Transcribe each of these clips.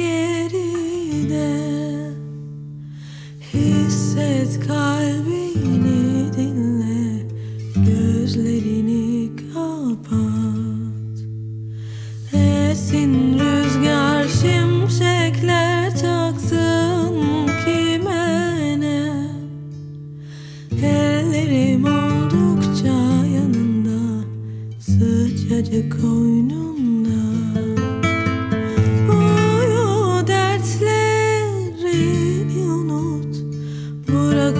geride. Hisset kalbini dinle Gözlerini kapat. Esin rüzgar şimşekler çaksın kime ne Ellerim oldukça yanında Sıcacık oyunu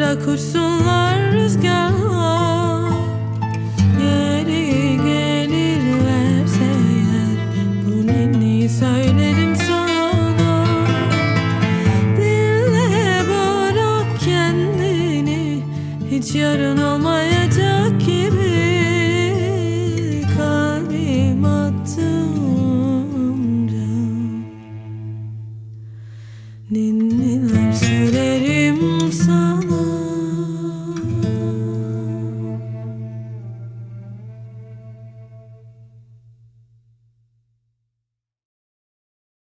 Dağlara koşsunlar rüzgarla Geri gelirlerse eğer Bu ninniyi söylerim sana? Dinle bırak kendini Hiç yarın olmayan